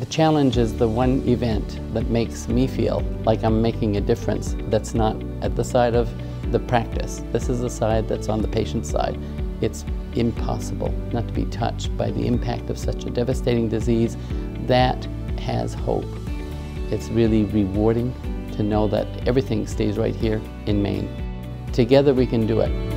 The challenge is the one event that makes me feel like I'm making a difference that's not at the side of the practice. This is the side that's on the patient side. It's impossible not to be touched by the impact of such a devastating disease that has hope. It's really rewarding to know that everything stays right here in Maine. Together we can do it.